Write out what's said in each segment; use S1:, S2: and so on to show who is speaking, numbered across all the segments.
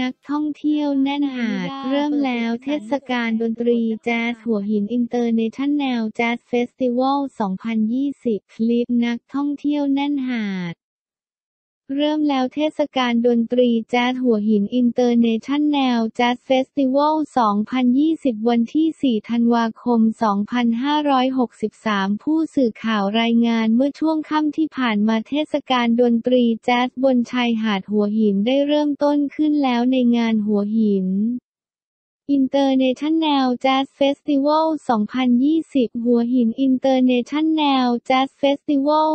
S1: นักท่องเที่ยวแน่นหาดเริ่มแล้วเทศกาลดนตรีแจ๊สหัวหิน International Jazz Festival 2020 คลิปนักท่องเที่ยวแน่นหาด เริ่มแล้วเทศกาลดนตรีแจ๊สหัวหิน International Jazz Festival 2020 วันที่ 4 ธันวาคม 2563 ผู้สื่อข่าวรายงานเมื่อช่วงค่ำที่ผ่านมาเทศกาลดนตรีแจ๊สบนชายหาดหัวหินได้เริ่มต้นขึ้นแล้วในงานหัวหิน International Jazz Festival 2020 หัวหิน International Jazz Festival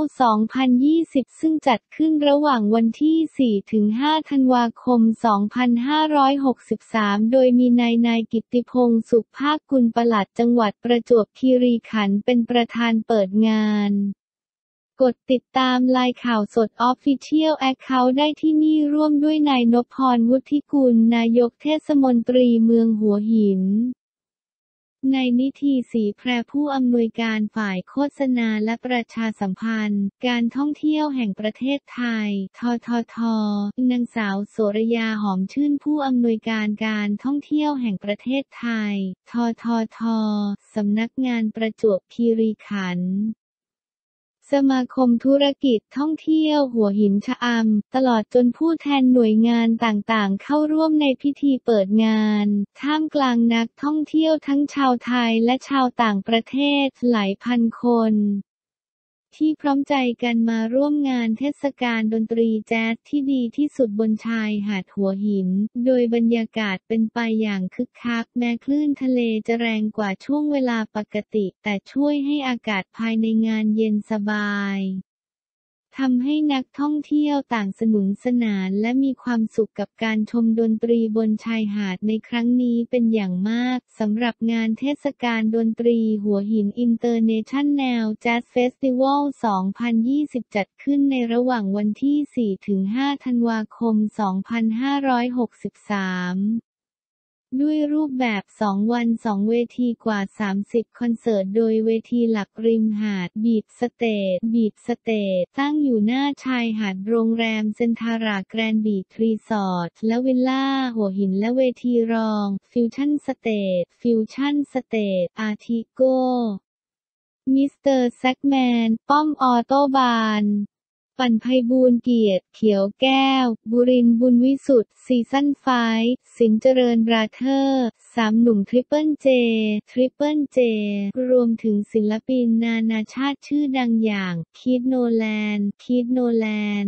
S1: 2020 ซึ่งจัดขึ้นระหว่างวันที่ 4-5 ธันวาคม 2563 โดยมีนายนายกิติพงศ์สุภาคกุลประหลัดจังหวัดประจวบคีรีขันธ์เป็นประธานเปิดงาน กดติดตามลน์ข่าวสด Official Account ได้ที่นี่ร่วมด้วยนายนพพรวุฒิกุลนายกเทศมนตรีเมืองหัวหินในนิธีสีแพรผู้อำนวยการฝ่ายโฆษณาและประชาสัมพันธ์ การท่องเที่ยวแห่งประเทศไทย ททท นางสาวโสรยาหอมชื่นผู้อำนวยการการท่องเที่ยวแห่งประเทศไทย ททท สำนักงานประจวบคีรีขันธ์ สมาคมธุรกิจท่องเที่ยวหัวหินชะอำตลอดจนผู้แทนหน่วยงานต่างๆ เข้าร่วมในพิธีเปิดงาน ท่ามกลางนักท่องเที่ยวทั้งชาวไทยและชาวต่างประเทศหลายพันคน ที่พร้อมใจกันมาร่วมงานเทศกาลดนตรีแจ๊สที่ดีที่สุดบนชายหาดหัวหิน โดยบรรยากาศเป็นไปอย่างคึกคัก แม้คลื่นทะเลจะแรงกว่าช่วงเวลาปกติ แต่ช่วยให้อากาศภายในงานเย็นสบาย ทำให้นักท่องเที่ยวต่างสนุกสนานและมีความสุขกับการชมดนตรีบนชายหาดในครั้งนี้เป็นอย่างมากสำหรับงานเทศกาลดนตรีหัวหิน International Jazz Festival 2020 จัดขึ้นในระหว่างวันที่ 4-5 ธันวาคม 2563 ด้วยรูปแบบ 2 วัน 2 เวทีกว่า 30 คอนเสิร์ต โดยเวทีหลักริมหาด Beach Staทบีบสเตทตั้งอยู่หน้าชายหาดโรงแรมเซนทาราแกรนบีทรีสอร์ทและวิลล่า หัวหินและเวทีรอง ฟิวชั่นสเตทฟิวชั่นสเตทอาร์ติโกมิสเตอร์แซกแมน ป้อมออโตบาน ปันไพบูนเกียรติ เขียวแก้ว บุรินบุญวิสุทธ์ซีซั่นไฟสินเจริญบราเธอร์สามหนุ่มทริปเปิลเจ ทริปเปิลเจ รวมถึงศิลปินนานาชาติชื่อดังอย่างคีดโนแลนคีดโนแลน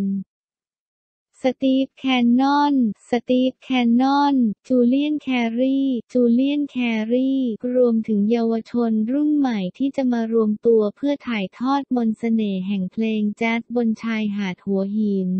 S1: สตีฟแคนนอน สตีฟแคนนอน จูเลียนแครีจูเลียนแครีรวมถึงเยาวชนรุ่นใหม่ที่จะมารวมตัวเพื่อถ่ายทอดมนต์เสน่ห์แห่งเพลงแจ๊สบนชายหาดหัวหิน